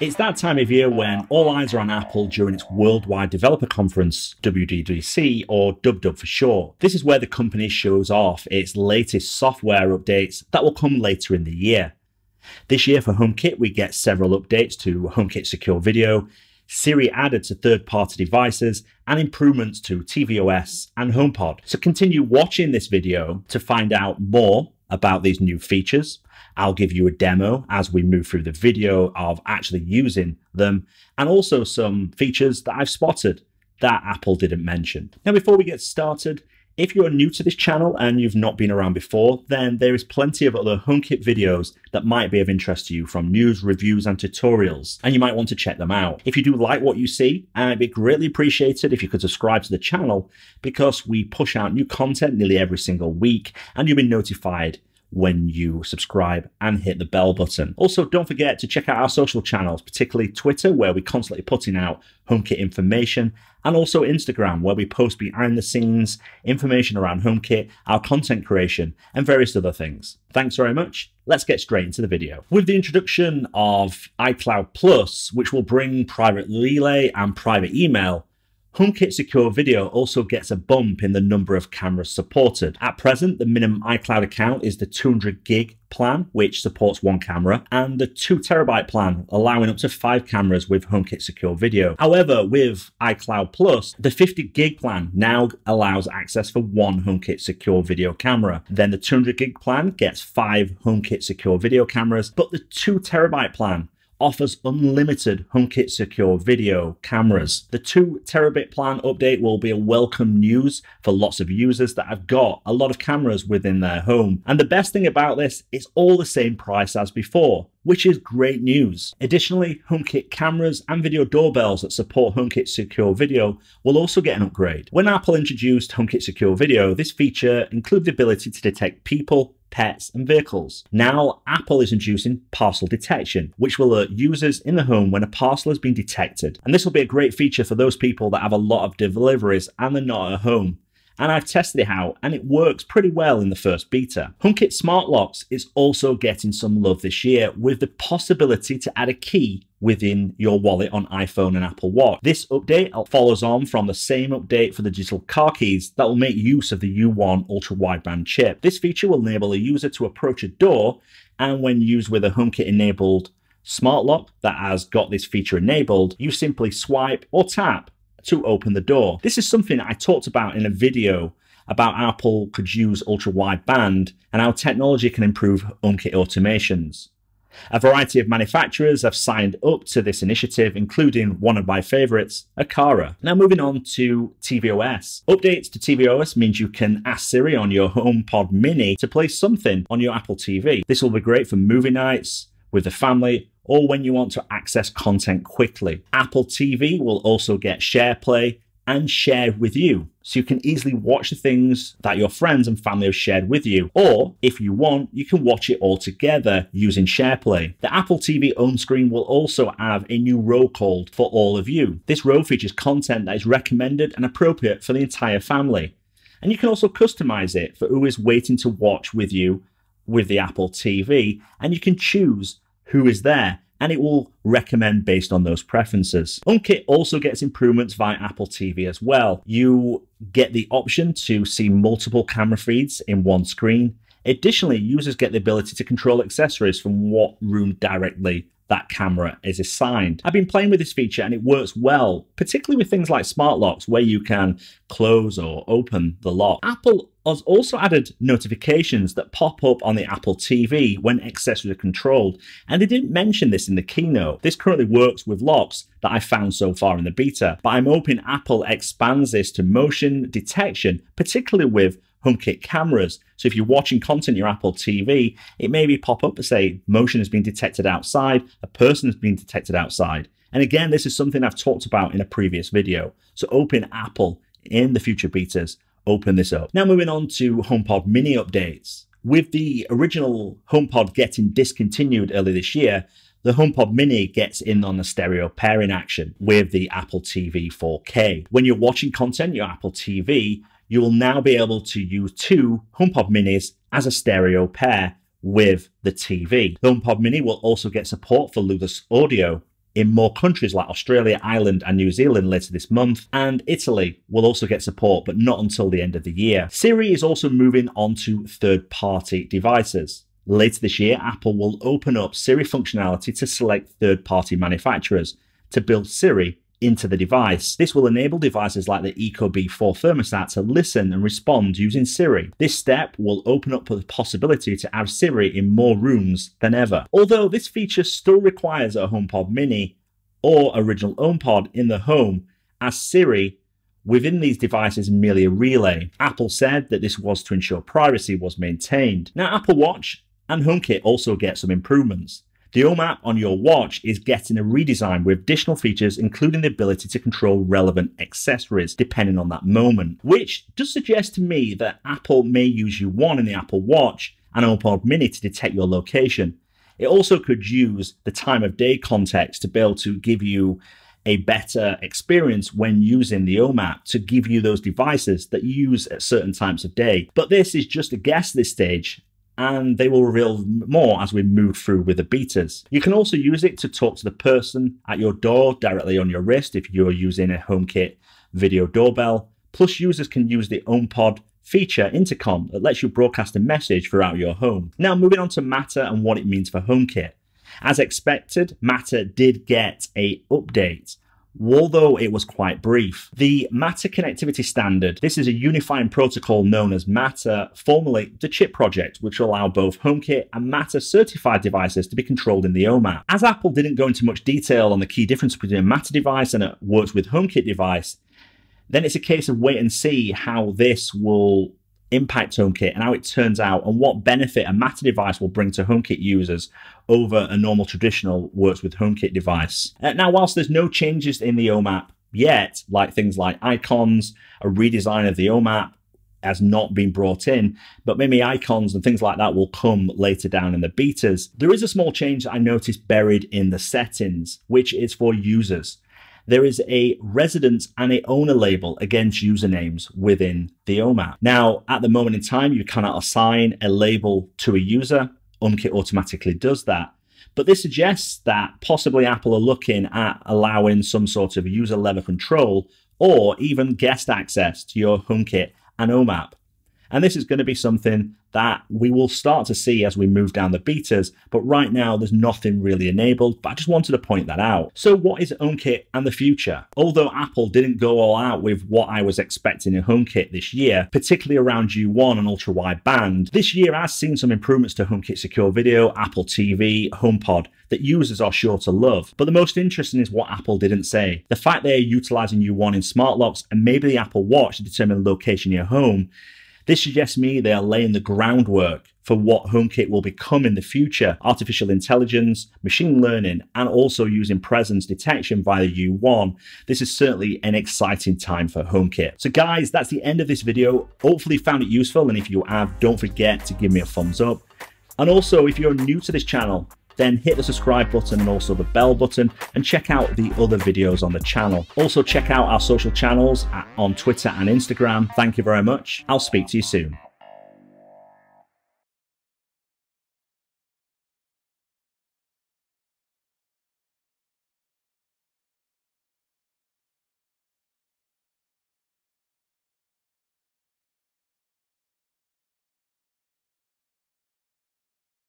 It's that time of year when all eyes are on Apple during its worldwide developer conference, WWDC, or DubDub for short. This is where the company shows off its latest software updates that will come later in the year. This year for HomeKit, we get several updates to HomeKit Secure Video, Siri added to third party devices, and improvements to tvOS and HomePod. So continue watching this video to find out more about these new features. I'll give you a demo as we move through the video of actually using them and also some features that I've spotted that Apple didn't mention. Now, before we get started, if you're new to this channel and you've not been around before, then there is plenty of other HomeKit videos that might be of interest to you from news, reviews, and tutorials, and you might want to check them out. If you do like what you see, it'd be greatly appreciated if you could subscribe to the channel because we push out new content nearly every single week and you'll be notified when you subscribe and hit the bell button. Also, don't forget to check out our social channels, particularly Twitter, where we're constantly putting out HomeKit information, and also Instagram, where we post behind the scenes information around HomeKit, our content creation, and various other things. Thanks very much. Let's get straight into the video. With the introduction of iCloud Plus, which will bring private relay and private email, HomeKit Secure Video also gets a bump in the number of cameras supported. At present, the minimum iCloud account is the 200 gig plan, which supports one camera, and the 2 terabyte plan, allowing up to 5 cameras with HomeKit Secure Video. However, with iCloud Plus, the 50 gig plan now allows access for one HomeKit Secure Video camera. Then the 200 gig plan gets 5 HomeKit Secure Video cameras, but the 2 terabyte plan offers unlimited HomeKit secure video cameras. The 2 terabit plan update will be a welcome news for lots of users that have got a lot of cameras within their home. And the best thing about this is all the same price as before which is great news. Additionally, HomeKit cameras and video doorbells that support HomeKit Secure Video will also get an upgrade. When Apple introduced HomeKit Secure Video, this feature included the ability to detect people, pets, and vehicles. Now, Apple is introducing parcel detection, which will alert users in the home when a parcel has been detected. And this will be a great feature for those people that have a lot of deliveries and they're not at home and I've tested it out and it works pretty well in the first beta. HomeKit Smart Locks is also getting some love this year with the possibility to add a key within your wallet on iPhone and Apple Watch. This update follows on from the same update for the digital car keys that will make use of the U1 ultra wideband chip. This feature will enable a user to approach a door and when used with a HomeKit enabled smart lock that has got this feature enabled, you simply swipe or tap to open the door. This is something I talked about in a video about Apple could use ultra wideband and how technology can improve HomeKit automations. A variety of manufacturers have signed up to this initiative, including one of my favorites, Aqara. Now moving on to tvOS. Updates to tvOS means you can ask Siri on your HomePod mini to play something on your Apple TV. This will be great for movie nights, with the family, or when you want to access content quickly. Apple TV will also get SharePlay and share with you. So you can easily watch the things that your friends and family have shared with you. Or if you want, you can watch it all together using SharePlay. The Apple TV home screen will also have a new row called For All of You. This row features content that is recommended and appropriate for the entire family. And you can also customize it for who is waiting to watch with you with the Apple TV. And you can choose who is there and it will recommend based on those preferences. HomeKit also gets improvements via Apple TV as well. You get the option to see multiple camera feeds in one screen. Additionally, users get the ability to control accessories from what room directly that camera is assigned. I've been playing with this feature and it works well, particularly with things like smart locks where you can close or open the lock. Apple has also added notifications that pop up on the Apple TV when accessories are controlled, and they didn't mention this in the keynote. This currently works with locks that I found so far in the beta, but I'm hoping Apple expands this to motion detection, particularly with HomeKit cameras. So if you're watching content on your Apple TV, it may be pop up to say motion has been detected outside, a person has been detected outside. And again, this is something I've talked about in a previous video. So open Apple in the future betas open this up. Now moving on to HomePod mini updates. With the original HomePod getting discontinued early this year, the HomePod Mini gets in on the stereo pairing action with the Apple TV 4K. When you're watching content, your Apple TV, you will now be able to use two HomePod Minis as a stereo pair with the TV. The HomePod Mini will also get support for Lossless Audio, in more countries like Australia, Ireland, and New Zealand later this month, and Italy will also get support, but not until the end of the year. Siri is also moving on to third party devices. Later this year, Apple will open up Siri functionality to select third party manufacturers to build Siri into the device. This will enable devices like the Ecobee 4 thermostat to listen and respond using Siri. This step will open up the possibility to have Siri in more rooms than ever. Although this feature still requires a HomePod mini or original HomePod in the home, as Siri within these devices merely a relay. Apple said that this was to ensure privacy was maintained. Now, Apple Watch and HomeKit also get some improvements. The app on your watch is getting a redesign with additional features, including the ability to control relevant accessories depending on that moment, which does suggest to me that Apple may use U1 in the Apple Watch and HomePod Mini to detect your location. It also could use the time of day context to be able to give you a better experience when using the Home app to give you those devices that you use at certain times of day. But this is just a guess at this stage and they will reveal more as we move through with the betas. You can also use it to talk to the person at your door directly on your wrist if you're using a HomeKit video doorbell. Plus, users can use the HomePod feature intercom that lets you broadcast a message throughout your home. Now, moving on to Matter and what it means for HomeKit. As expected, Matter did get a update although it was quite brief. The Matter connectivity standard, this is a unifying protocol known as Matter, formerly the CHIP project, which will allow both HomeKit and Matter certified devices to be controlled in the Home app. As Apple didn't go into much detail on the key difference between a Matter device and a works with HomeKit device, then it's a case of wait and see how this will impact HomeKit and how it turns out and what benefit a Matter device will bring to HomeKit users over a normal traditional works with HomeKit device. Uh, now, whilst there's no changes in the Home app yet, like things like icons, a redesign of the Home app has not been brought in, but maybe icons and things like that will come later down in the betas. There is a small change I noticed buried in the settings, which is for users there is a residence and a owner label against usernames within the Home app. Now, at the moment in time, you cannot assign a label to a user. HomeKit automatically does that. But this suggests that possibly Apple are looking at allowing some sort of user level control or even guest access to your HomeKit and Home app. And this is going to be something that we will start to see as we move down the betas, but right now there's nothing really enabled, but I just wanted to point that out. So what is HomeKit and the future? Although Apple didn't go all out with what I was expecting in HomeKit this year, particularly around U1 and ultra wideband, this year has seen some improvements to HomeKit Secure Video, Apple TV, HomePod that users are sure to love. But the most interesting is what Apple didn't say. The fact they are utilizing U1 in smart locks and maybe the Apple Watch to determine the location your home this suggests me they are laying the groundwork for what HomeKit will become in the future artificial intelligence, machine learning, and also using presence detection via U1. This is certainly an exciting time for HomeKit. So, guys, that's the end of this video. Hopefully, you found it useful. And if you have, don't forget to give me a thumbs up. And also, if you're new to this channel, then hit the subscribe button and also the bell button and check out the other videos on the channel. Also check out our social channels on Twitter and Instagram. Thank you very much. I'll speak to you soon.